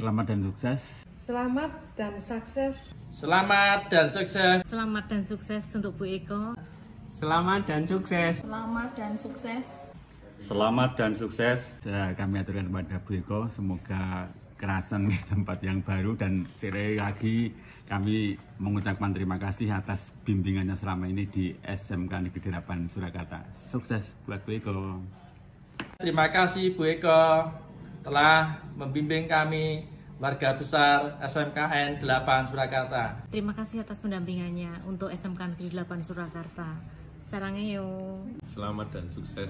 Selamat dan sukses. Selamat dan sukses. Selamat dan sukses. Selamat dan sukses untuk Bu Eko. Selamat dan sukses. Selamat dan sukses. Selamat dan sukses. Saya kami aturkan kepada Bu Eko, semoga kerasan di tempat yang baru dan sekali lagi kami mengucapkan terima kasih atas bimbingannya selama ini di SMK Negeri 8 Surakarta. Sukses buat Bu Eko. Terima kasih Bu Eko telah membimbing kami warga besar SMKN 8 Surakarta. Terima kasih atas pendampingannya untuk SMK Negeri 8 Surakarta. Sarangnya yo. Selamat dan sukses.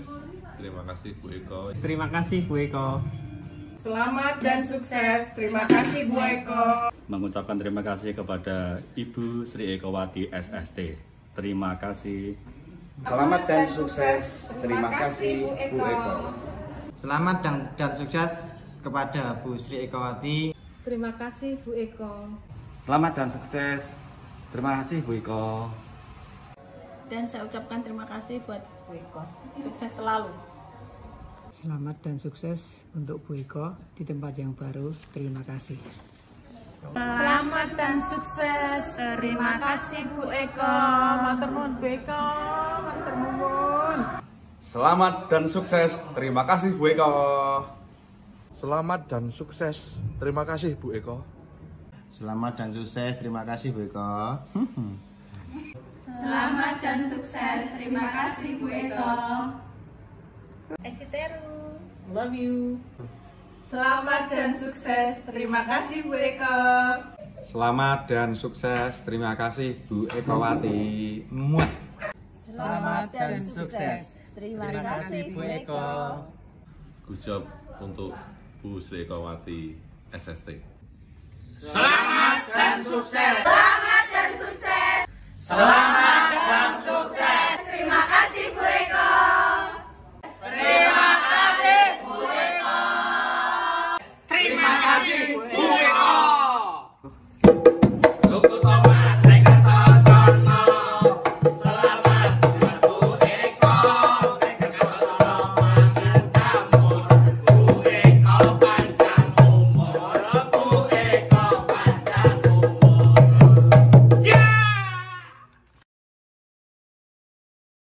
Terima kasih Bu Eko. Terima kasih Bu Eko. Selamat dan sukses. Terima kasih Bu Eko. Mengucapkan terima kasih kepada Ibu Sri Ekowati SST. Terima kasih. Selamat dan sukses. Terima kasih Bu Eko. Selamat dan, dan sukses kepada Bu Sri Ekowati. Terima kasih Bu Eko. Selamat dan sukses. Terima kasih Bu Eko. Dan saya ucapkan terima kasih buat Bu Eko. Sukses selalu. Selamat dan sukses untuk Bu Eko di tempat yang baru. Terima kasih. Selamat dan sukses. Terima kasih Bu Eko. Matur nuwun Bu Eko. Matur nuwun. Selamat dan sukses. Terima kasih Bu Eko. Selamat dan sukses. Terima kasih Bu Eko. Selamat dan sukses. Terima kasih Bu Eko. Selamat dan sukses. Terima kasih Bu Eko. Esiteru. Love you. Selamat dan sukses. Terima kasih Bu Eko. Selamat dan sukses. Terima kasih Bu Ekowati. Muat. Selamat dan sukses. Terima, kasih Bu Eko. Good job untuk Bu Sri Ekowati SST. Selamat dan sukses.